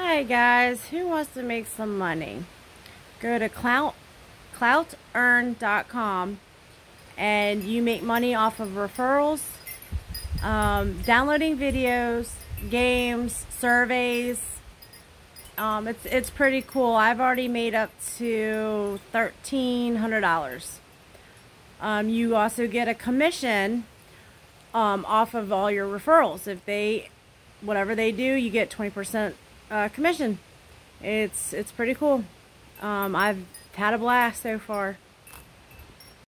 Hi guys, who wants to make some money? Go to clout, cloutearn.com and you make money off of referrals, um, downloading videos, games, surveys. Um, it's it's pretty cool. I've already made up to thirteen hundred dollars. Um, you also get a commission um, off of all your referrals. If they, whatever they do, you get twenty percent uh, commission. It's it's pretty cool. Um, I've had a blast so far.